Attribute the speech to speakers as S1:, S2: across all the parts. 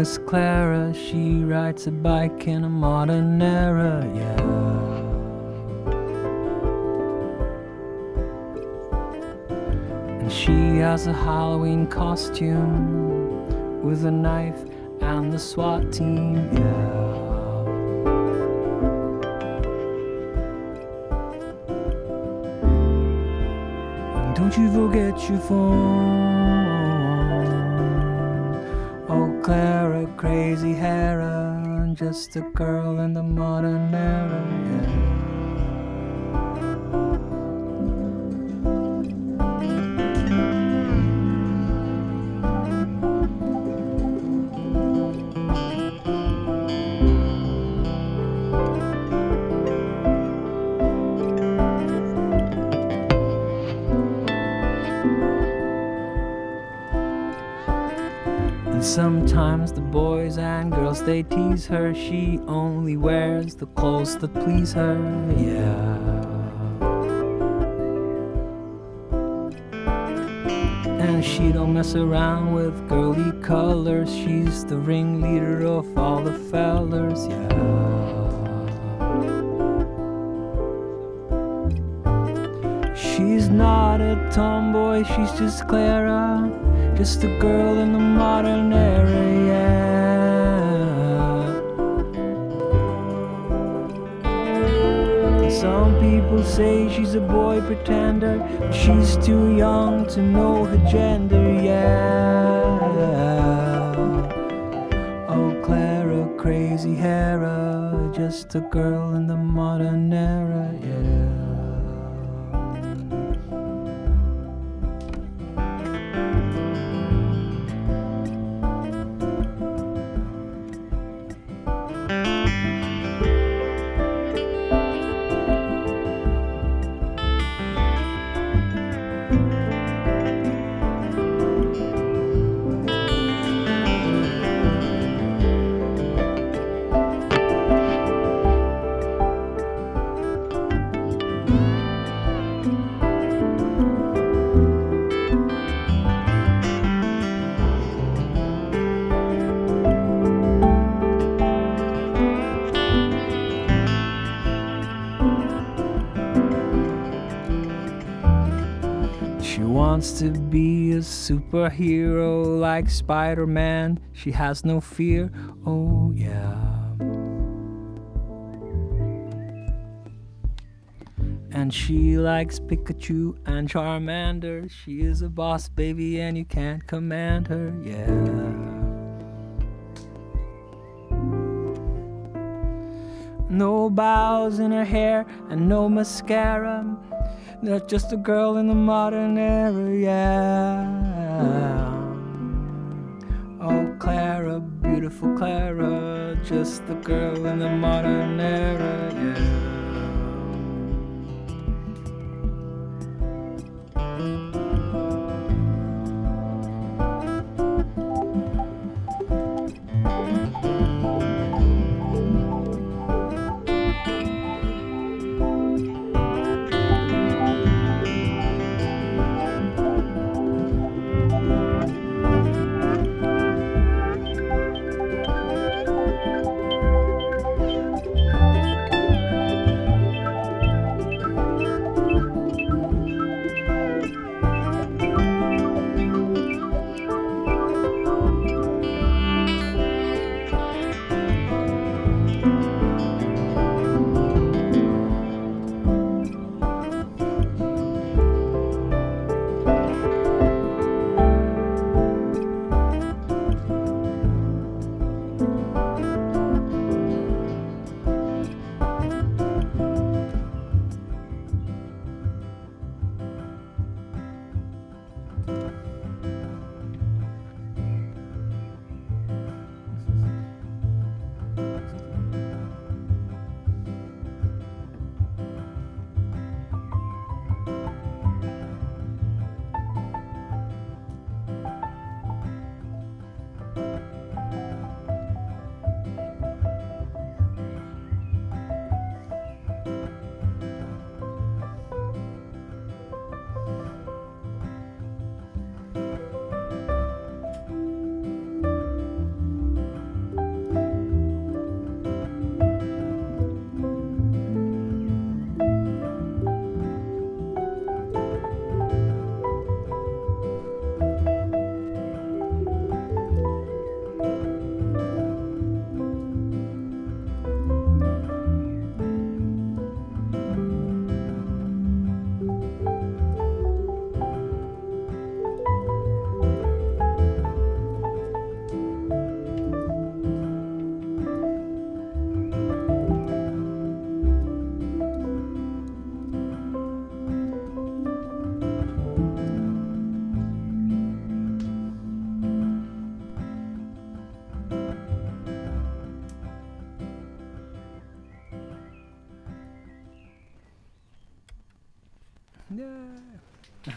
S1: just Clara. She rides a bike in a modern era, yeah. And she has a Halloween costume with a knife and the SWAT team, yeah. And don't you forget your phone. Oh, Clara, crazy Hera, just a girl in the modern era, yeah. And sometimes the boys and girls they tease her. She only wears the clothes that please her. Yeah. And she don't mess around with girly colors. She's the ringleader of all the fellers. Yeah. She's not a tomboy, she's just Clara, just a girl in the modern era, yeah. Some people say she's a boy pretender, but she's too young to know her gender, yeah. Oh, Clara, crazy Hera, just a girl in the modern era, yeah. To be a superhero like Spider Man. She has no fear, oh yeah. And she likes Pikachu and Charmander. She is a boss baby and you can't command her, yeah. No bows in her hair and no mascara. Not oh, just a girl in the modern era, yeah. Oh, Clara, beautiful Clara, just the girl in the modern era,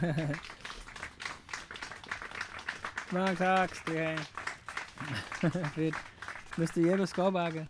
S1: Yeah. Max Hax, Fit. Müsste jeder Scorbarge.